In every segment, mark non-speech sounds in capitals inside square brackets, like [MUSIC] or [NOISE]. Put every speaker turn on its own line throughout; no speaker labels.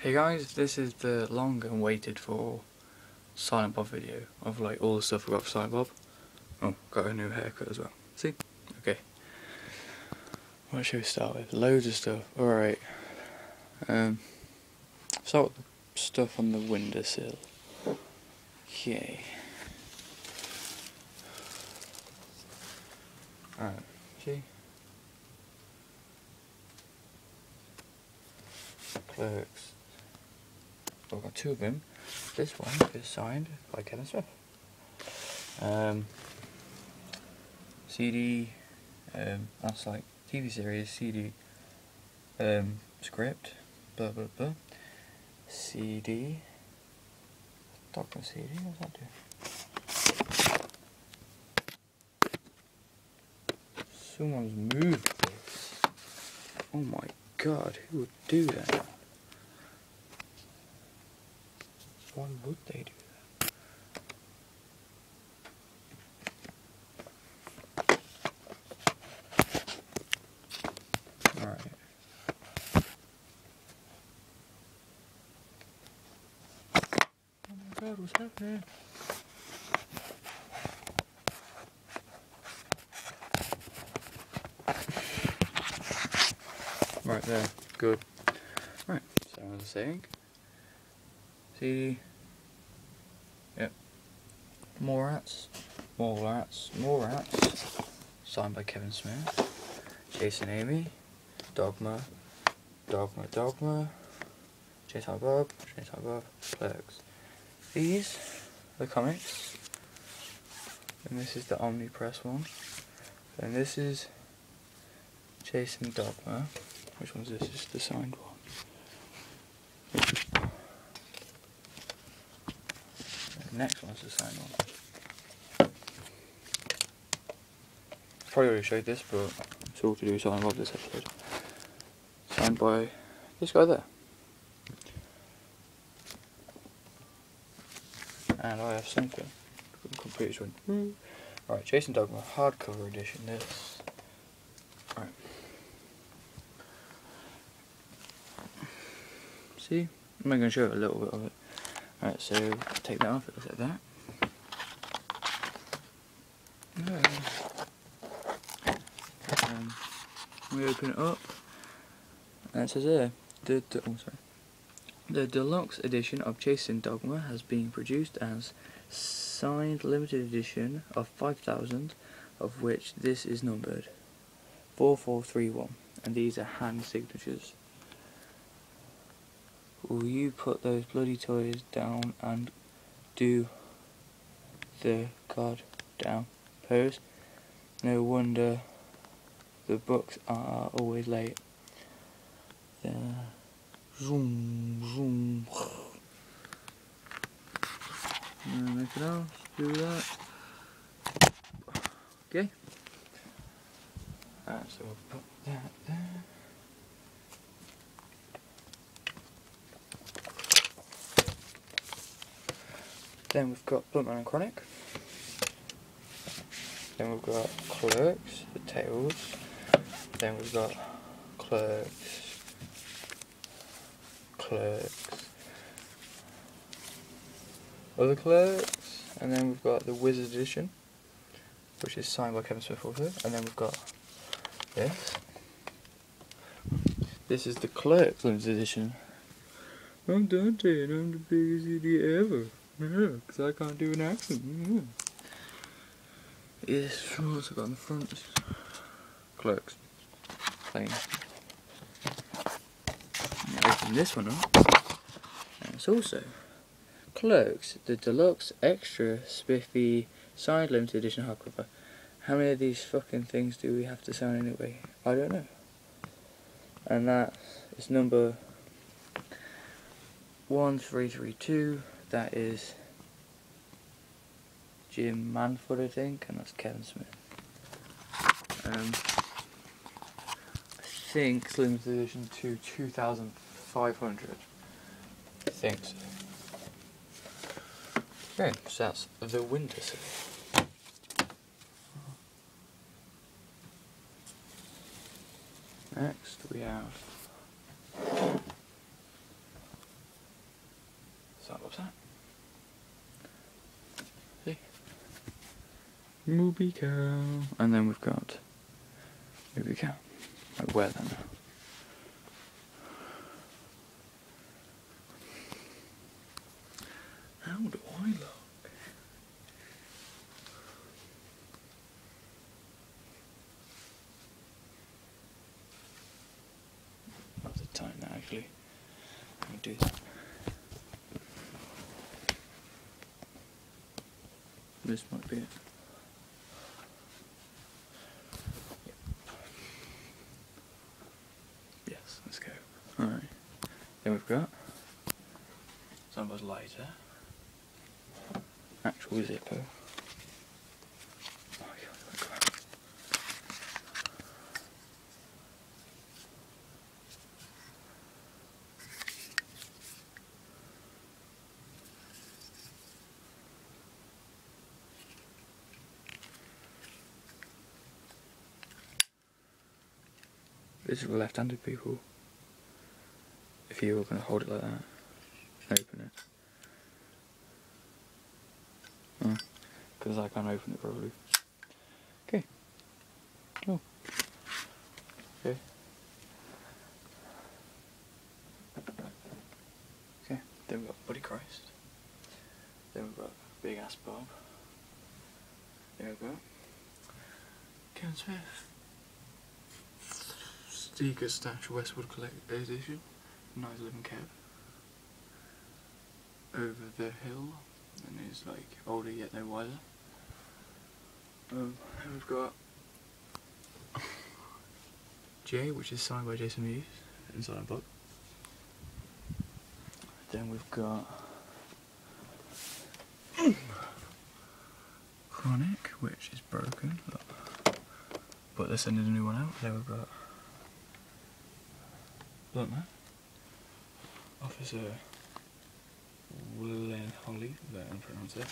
Hey guys, this is the long and waited for Silent Bob video of like all the stuff we got for Silent Bob. Oh, got a new haircut as well. See? Okay. What should we start with? Loads of stuff. Alright. Um, start with the stuff on the windowsill. Okay. Alright, see? Clerks. I've got two of them. This one is signed by Kevin Smith. Um, CD, um, that's like TV series, CD, um, script, blah blah blah. CD, Doctor CD, what's that do? Someone's moved this. Oh my god, who would do that? Why would they do that? Alright. Oh my god, what's happening? Right there, good. Right, so I was saying, CD, yep, Mallrats, more rats, Mallrats, signed by Kevin Smith, Chasing Amy, Dogma, Dogma, Dogma, Jason Bob, Jason Bob, Clerks. These, the comics, and this is the Omnipress one, and this is Chasing Dogma. Which one's this? This is the signed one. The next one's the same one. Probably already showed this, but it's all to do with Silent Bob this episode. Signed by this guy there. And I have something. Completely joined. Hmm. Right, Chasing Dogma, hardcover edition. This. Right. See? I'm going to show a little bit of it. Alright, so take that off, it looks like that. Um, we open it up, and it says here, the, the, oh, sorry. the deluxe edition of Chasing Dogma has been produced as signed limited edition of 5,000, of which this is numbered 4431, and these are hand signatures. Will you put those bloody toys down and do the god down pose? No wonder the books are always late. The zoom zoom. Anything else? Do that. Okay. Alright, so we'll put that there. Then we've got Bluntman and Chronic. Then we've got Clerks, the Tales. Then we've got Clerks, Clerks, other Clerks, and then we've got the Wizard Edition, which is signed by Kevin Smith also. And then we've got this. This is the Clerks Limited Edition. I'm Dante and I'm the biggest idiot ever. Yeah, because I can't do an accent. Yeah. Yes, what's I got on the front? Clerks. Plain. Now open this one up. And it's also Clerks, the deluxe extra spiffy signed limited edition hardcover. How many of these fucking things do we have to sign anyway? I don't know. And that is number 1332 that is Jim Mahfood, I think, and that's Kevin Smith. Um, I think it's limited edition to 2,500. I think so. Okay, so that's the winter sale. Next we have Mooby cow. And then we've got Mooby cow. Like where then? How do I look? That's the time now actually. Let me do that. This might be it. Yep. Yes, let's go. Alright. Then we've got some of us lighter. Actual Zippo. Oh, yeah, look at that. This is for left-handed people. If you were going to hold it like that, open it. Because I can't open it properly. Okay. Oh. Okay. Okay. Then we've got Buddy Christ. Then we've got Big Ass Bob. There we go. Kevin Smith. Sticker Stash Westwood Collect Edition. Nice Living Kev. Over the Hill. And he's like older yet no wiser. Um, and we've got Jay, which is signed by Jason Mewes, inside a book. Then we've got [COUGHS] Chronic, which is broken, but they're sending a new one out. Then we've got Blunt Man, Officer Willen Holly, that I pronounce it,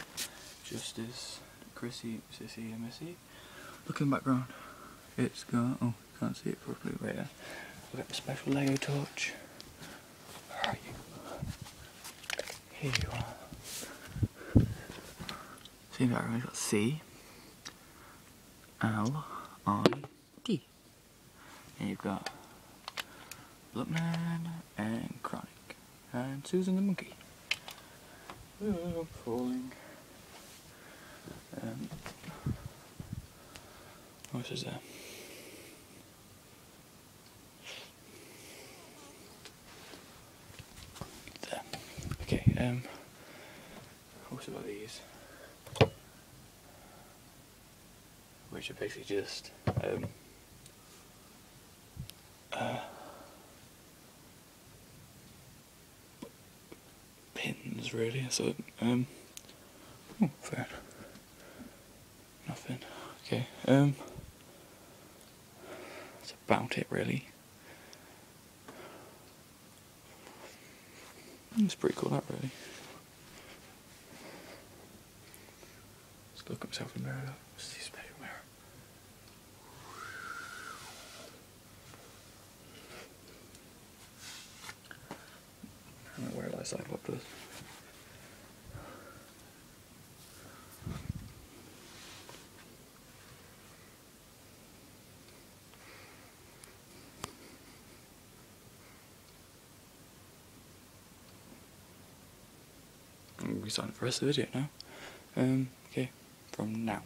Justice Chrissy Sissy MSC. Look in the background. It's got, oh, can't see it properly, there. We've got the special Lego torch. Where are you? Here you are. See in the got C, L, I, D. And you've got Lookman and Chronic. And Susan the Monkey. Oh, I'm falling. Um, what is that? There. Okay, um, what about these? Which are basically just, um, pins really, so, um, oh, fair. Nothing. Okay. Um. That's about it, really. It's pretty cool, that really. Let's look at myself in the mirror. I don't know where that side up. I'm to be signing for the rest of the video now. Um, okay, from now.